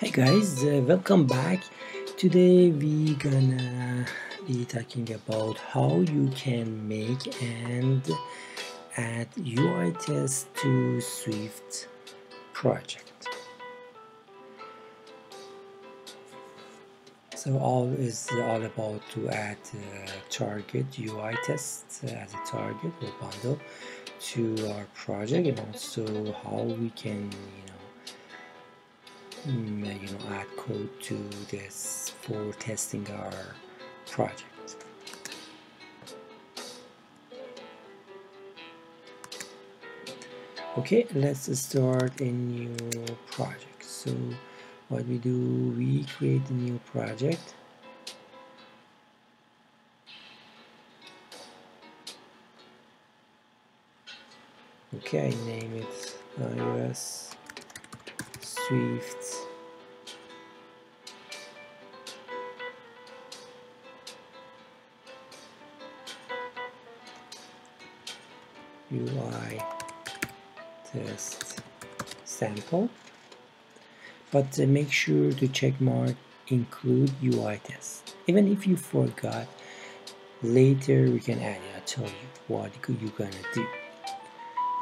Hey guys, uh, welcome back. Today we gonna be talking about how you can make and add UI test to Swift project. So all is all about to add uh, target UI tests as a target or bundle to our project and also how we can you know Mm, you know add code to this for testing our project. Okay, let's start a new project. So what we do we create a new project okay I name it iOS Swift. UI test sample. But uh, make sure to check mark include UI test. Even if you forgot later we can add it. I'll tell you what you're gonna do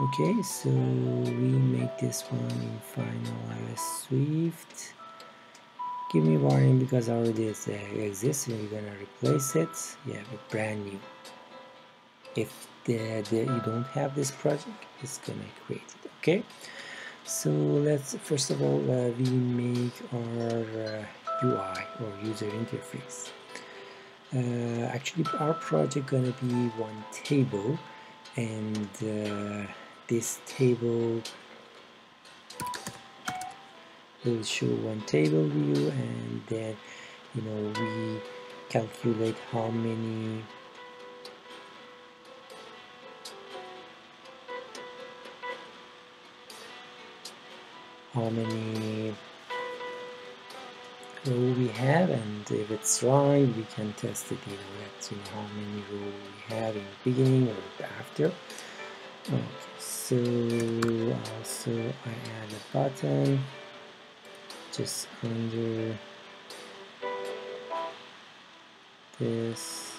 okay so we make this one in final iOS Swift. Give me warning because already it uh, exists and we're gonna replace it. Yeah with brand new. If the, the, you don't have this project it's gonna create it okay? So let's first of all uh, we make our uh, UI or user interface. Uh, actually our project gonna be one table and uh, this table. Will show one table view and then you know we calculate how many how many row we have and if it's wrong we can test it let's know how many row we have in the beginning or after okay so uh, also I add a button just under this.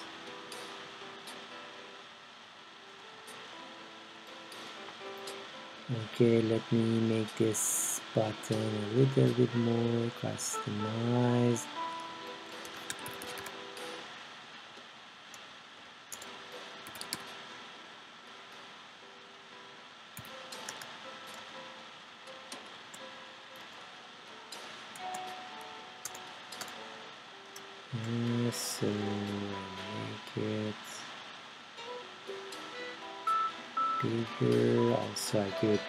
Okay let me make this button a little bit more customized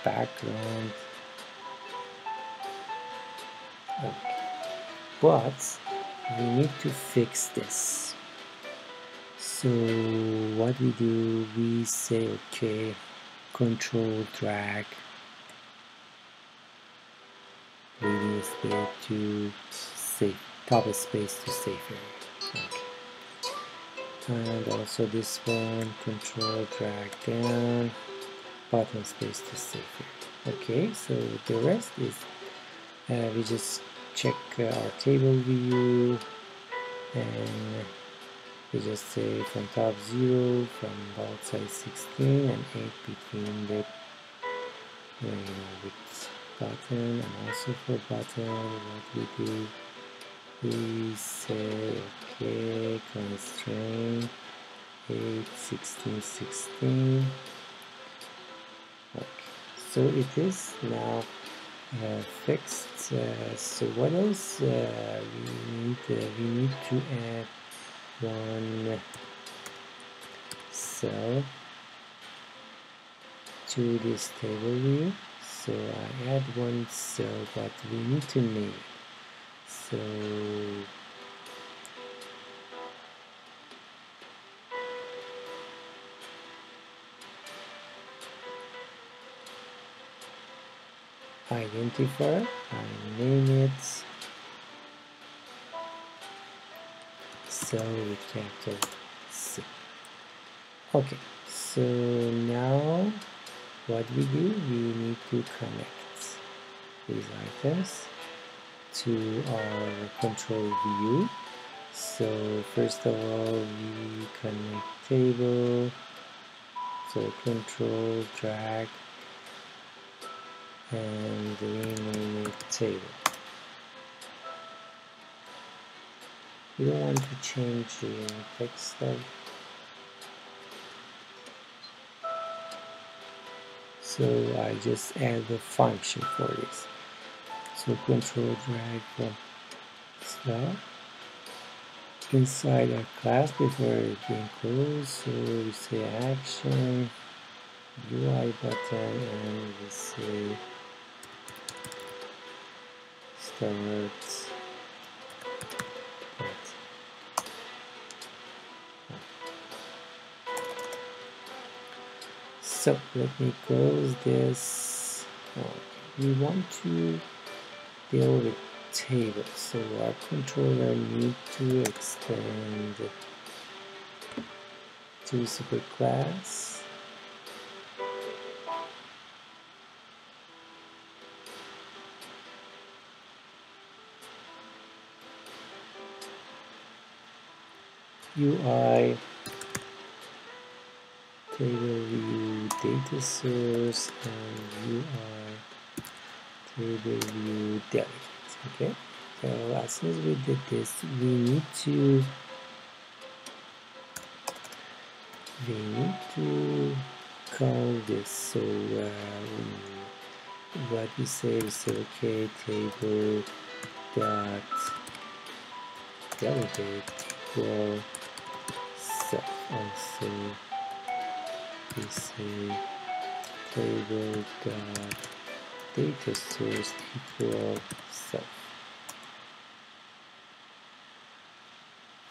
background. Okay. but we need to fix this. So what we do we say okay control drag. Release it to save top of space to save it. Okay. And also this one control drag down button space to save it. Okay so the rest is uh, we just check uh, our table view and we just say from top 0 from both sides 16 and 8 between the know, with button and also for button. What we do we say okay constraint 8 16 16 okay so it is now uh, fixed. Uh, so what else? Uh, we need uh, we need to add one cell to this table view so I add one cell but we need to name it so identifier I name it. Cell with capital C. Okay so now what we do we need to connect these items to our control view. So first of all we connect table. So control drag and rename it table. We don't want to change the text of so I just add the function for this. So control drag from start inside our class before it closed so we say action UI button and we say start so let me close this. Okay. we want to deal with table. So our controller need to extend to superclass UI table view data source and UI table view delegate okay. So as soon as we did this we need to we need to call this. So um, what we say is okay table dot delegate equal self also we say table dot data source equal self.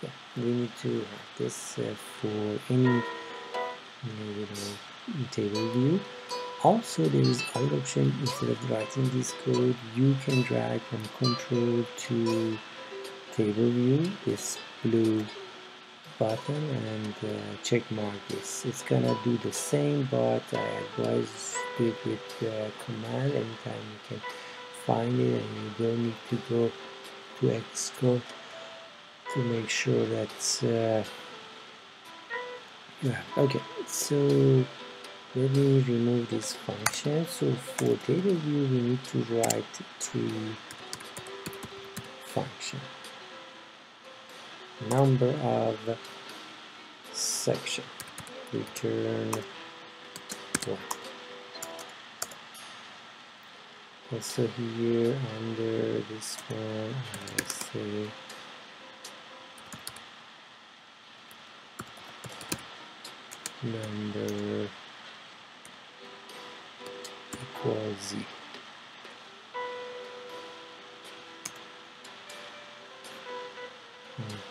Yeah, we need to have this uh, for any table view. Also, there is other option. Instead of writing this code, you can drag from control to table view, this blue button and uh, check mark this. It's gonna do the same, but I advise do it with the command. Anytime you can find it and you don't need to go to Xcode to make sure that uh, yeah okay. So let me remove this function. So for data view we need to write three function number of section. Return one also here under this one I say number equals z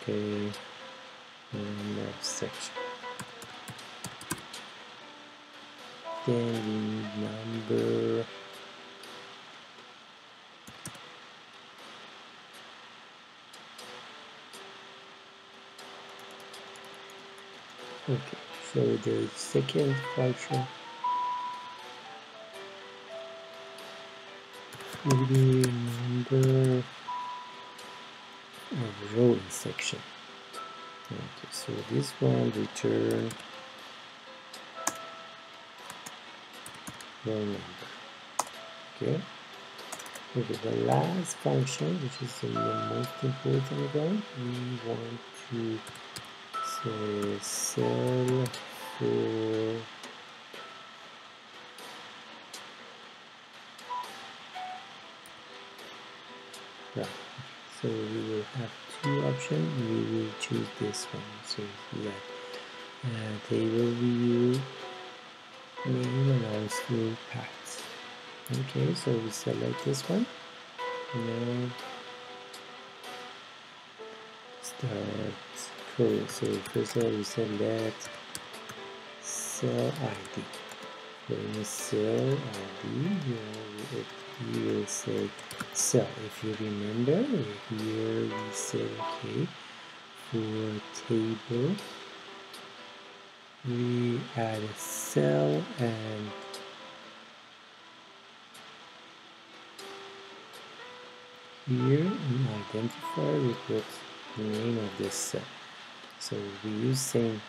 okay. Of section then we need number okay so the second function. Will be number row section okay so this one return. Row number. Okay. Okay the last function which is the most important one we want to say cell for right so we will have two options. We will choose this one. So yeah. Uh, table view name and also path okay so we select this one. Now start code so first of all we select cell ID you cell ID you, know, you will say cell if you remember here we say okay for table we add a cell and here in identifier we put the name of this cell. So we use same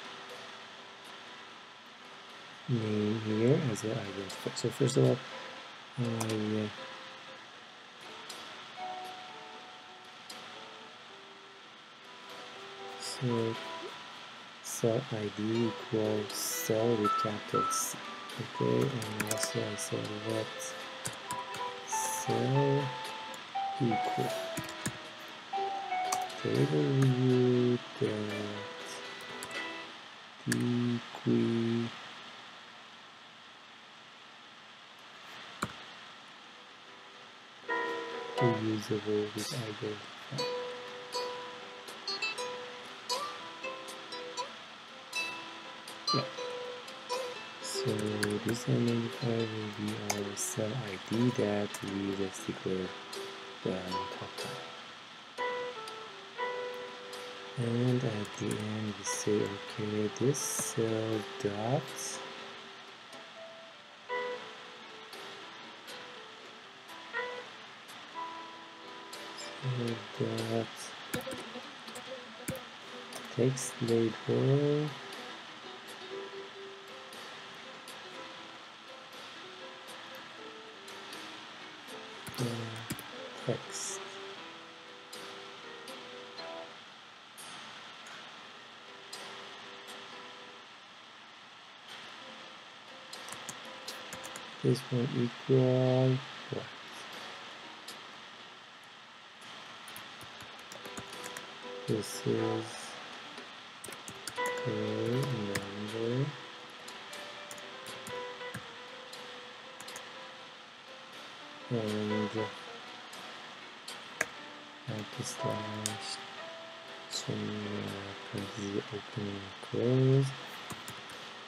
name here as an identifier. So first of all So cell ID equals cell with capital C okay and also I said let cell equal. Table view dot reusable with identifier. Yeah. So this identifier will be our cell ID that we just declare the top line. And at the end we say okay this cell dot that text label text. This one equal what this is number and at the slash some uh, open and close.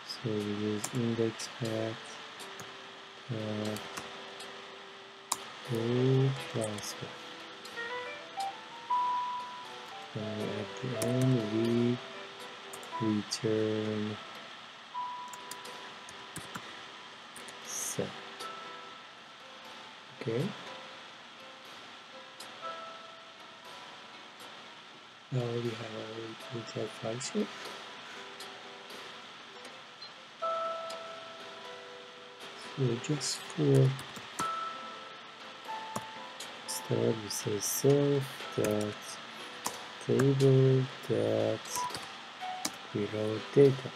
So we use index path a plus one and at the end we return. Set okay. Now we have our utility function so just for start. We say self dot table dot reload data.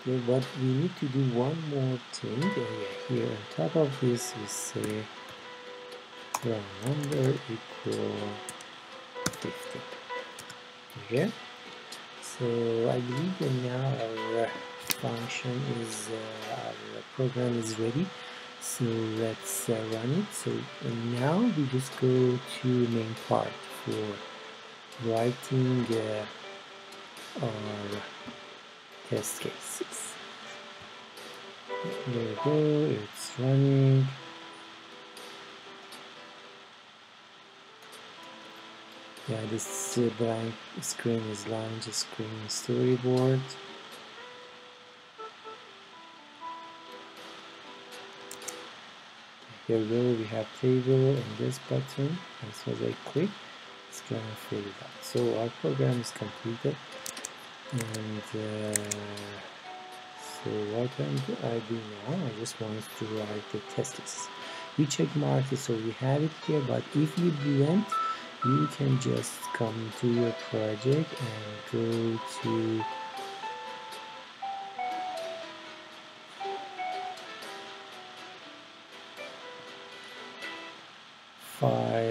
Okay but we need to do one more thing. Here on top of this we say round number equal 50 okay? So I believe that now our function is uh, our program is ready. So let's uh, run it. So now we just go to main part for writing uh, our test cases. There we go it's running. Yeah this uh, blank screen is launch screen storyboard. Here we go we have table and this button as soon as I click gonna fill it out so our program is completed and uh, so what I do now I just want to write the test cases we check mark it so we have it here but if you didn't you can just come to your project and go to file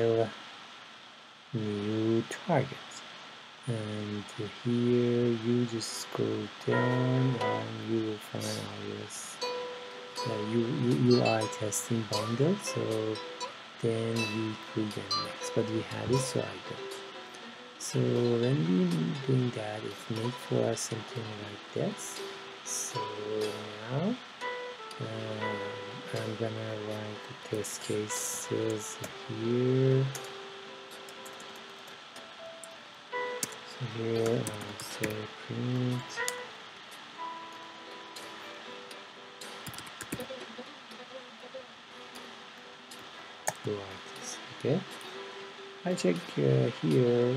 new target and here you just scroll down and you will find iOS uh, UI testing bundle. So then we click on next. But we have it so I don't. So when we doing that it make for us something like this. So now uh, I'm gonna write the test cases here here I'll say print okay. I check uh, here.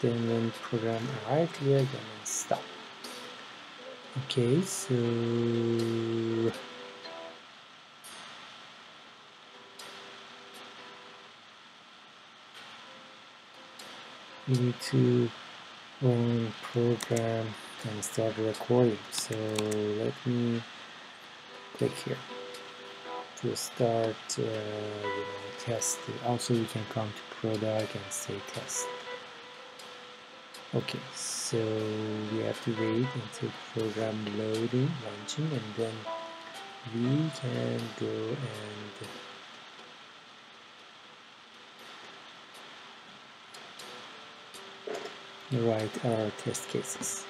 Then when program arrive here then stop. Okay so need to run program and start recording. So let me click here to start uh, testing. Also you can come to product and say test. Okay so we have to wait until program loading launching and then we can go and write our test cases.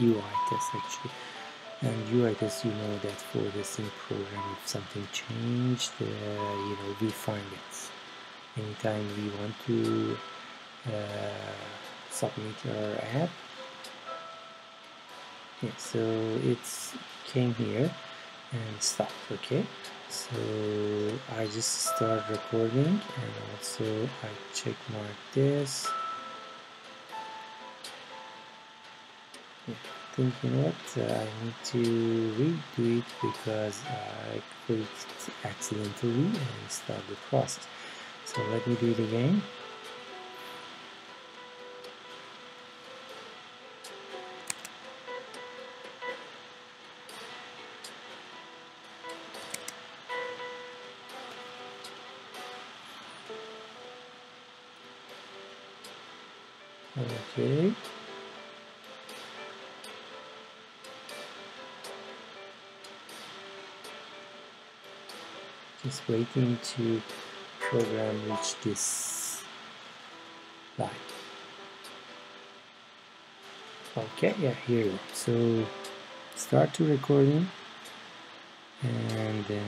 UI test actually. And UI test, you know that for the sync program, if something changed, uh, you know, we find it. Anytime we want to uh, submit our app. Yeah, so it's came here and stop, okay? So I just start recording and also I check mark this I think you know what? I need to redo it because I clicked accidentally and start the process. So let me do it again waiting to program reach this line okay yeah here so start to recording and then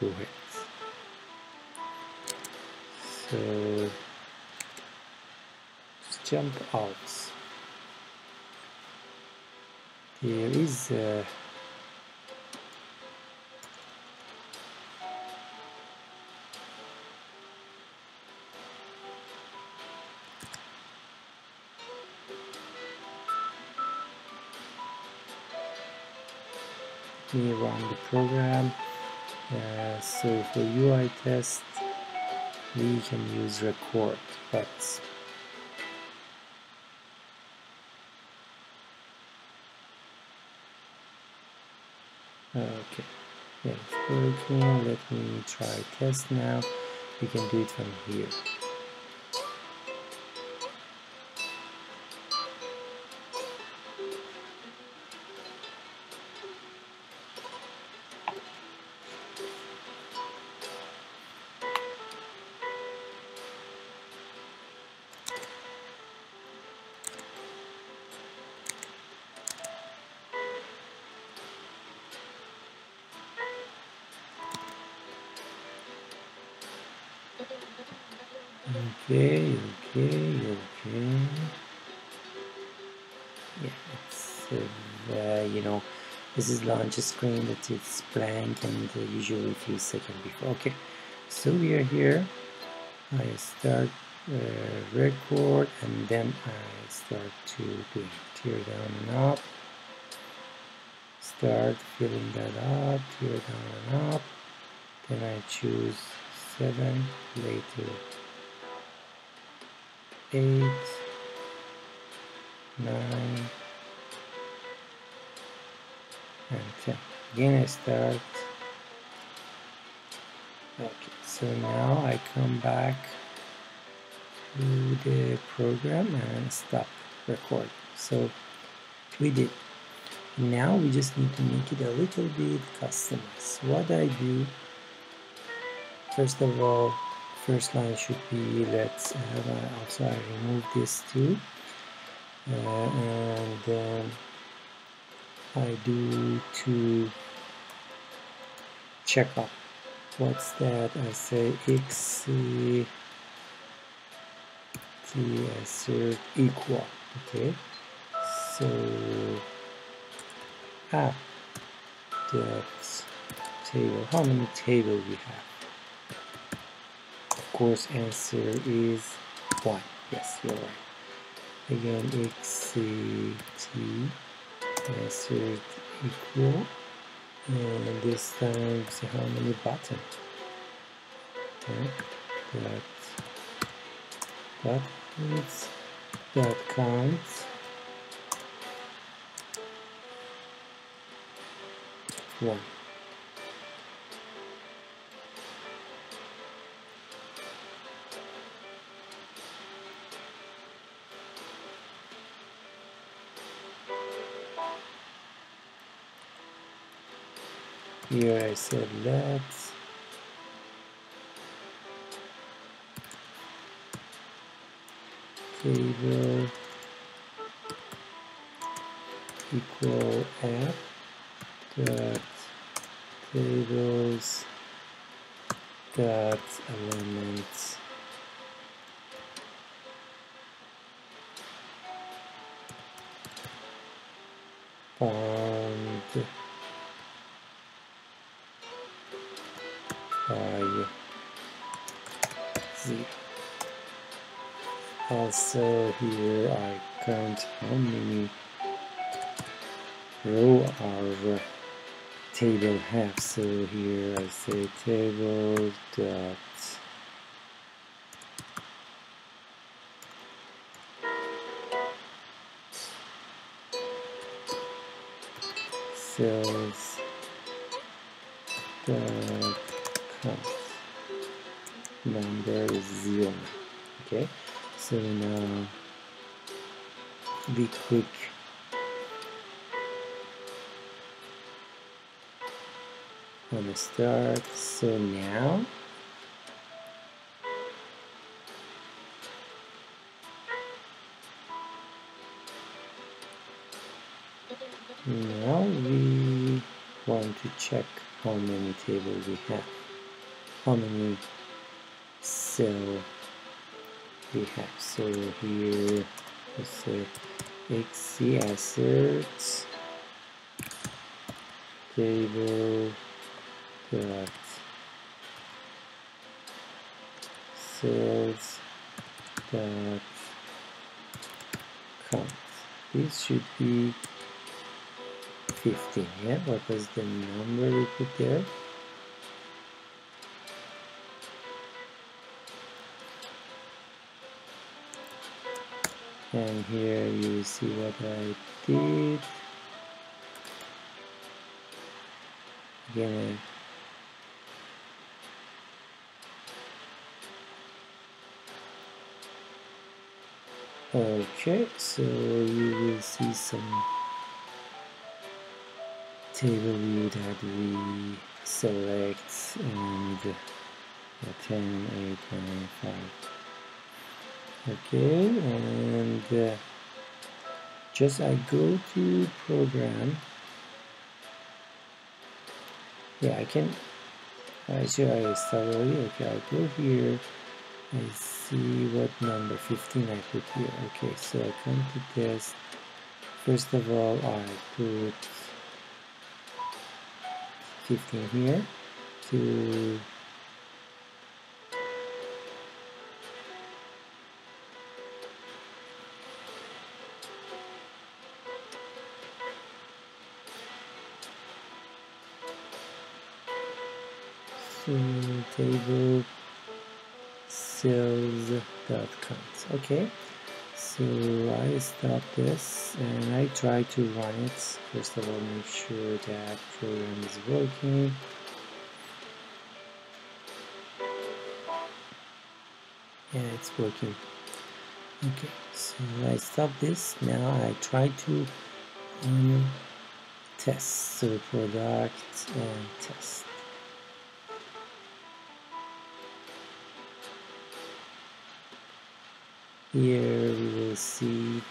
go ahead. So jump out. Here is uh, me run the program. Uh, so for UI test we can use record but okay. Yeah it's working. Let me try test now. We can do it from here Okay, okay, okay. Yeah, it's uh, you know this is launch screen that it's blank and uh, usually a few seconds before. Okay, so we are here. I start uh, record and then I start to do tear down and up. Start filling that up, tear down and up. Then I choose seven later eight, nine, and ten. Again, I start. Okay, so now I come back to the program and stop record. So we did. Now we just need to make it a little bit customized. What I do, first of all, first line should be let's have a, also I remove this too. Uh, and then I do to check up what's that? I say x t assert equal. Okay. So app that table. How many table we have course assert is 1 yes you're right. Again xct answer equal. And this time see how many buttons. Okay. that buttons that counts. One here I said let's table equal app dot tables dot elements. Bound by zero. Also here I count how many row our table have. So here I say table dot number is zero okay? So now be quick on the start. So now now we want to check how many tables we have. How many cell we have so here say xc assets table dot cells dot count. This should be 15 yeah? What was the number we put there and here you see what I did. Again okay so you will see some table view that we select and uh, 10 8 9 5 okay and uh, just I go to program. Yeah I can I sure I start early. Okay I'll go here. I see what number 15 I put here. Okay so I come to test first of all I put 15 here. To table cells dot counts okay. So I stop this and I try to run it. First of all make sure that program is working. Yeah it's working. Okay. So I stop this. Now I try to um, test. So product and test here we will see.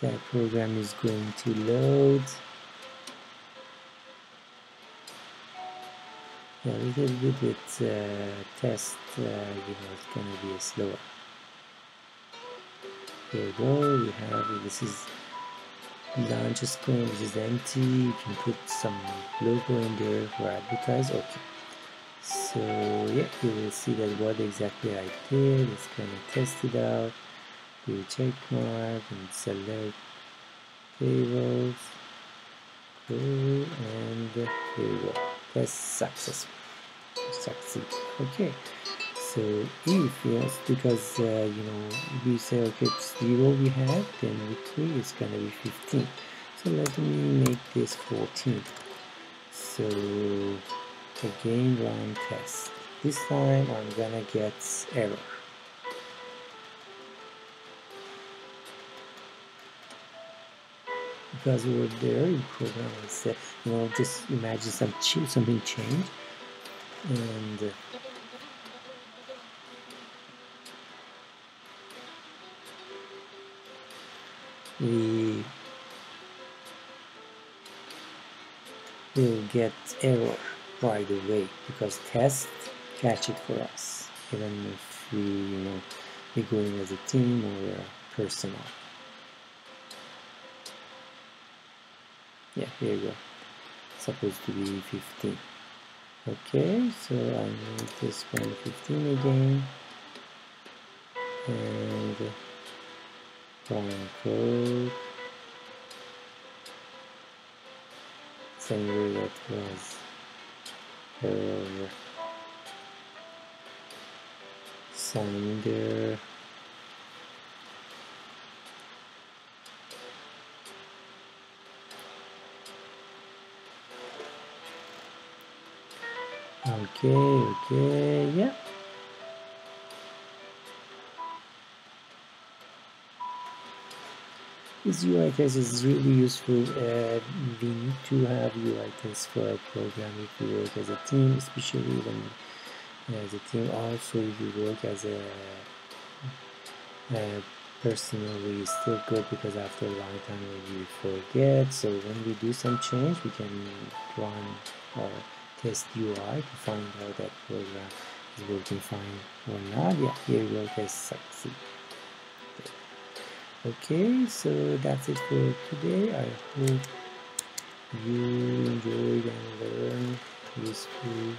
That program is going to load. A little bit with uh, test uh, you know it's gonna be slower. Here we go we have this is launch screen which is empty. You can put some logo in there for advertise. Okay so yeah you will see that what exactly I did. It's gonna test it out. Do check mark and select tables cool and here we go. Test successful. Succeed. Okay. So if yes because uh, you know we say okay it's zero we have then with 3 is gonna be 15 so let me make this 14 so again run test. This time I'm gonna get error. Because over there in program is uh, you know just imagine some ch something change and uh, we will get error right away because test catch it for us even if we you know we going as a team or a personal yeah here you go. Supposed to be 15 okay so I need this one 15 again. And uh, run code same way that was her sign okay okay yeah This UI test is really useful. and we need to have UI tests for our program if we work as a team, especially when as a team. Also, if you work as a, a personally, still good because after a long time you forget. So when we do some change, we can run or test UI to find out that program is working fine or not. Yeah, here we go, test succeed okay so that's it for today. I hope you enjoyed and learned useful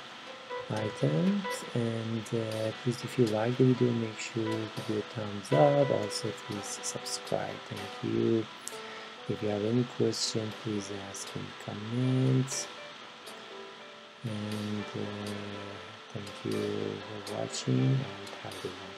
items. And uh, please if you like the video make sure to give a thumbs up. Also please subscribe. Thank you. If you have any question please ask in comments. And uh, thank you for watching and have a good one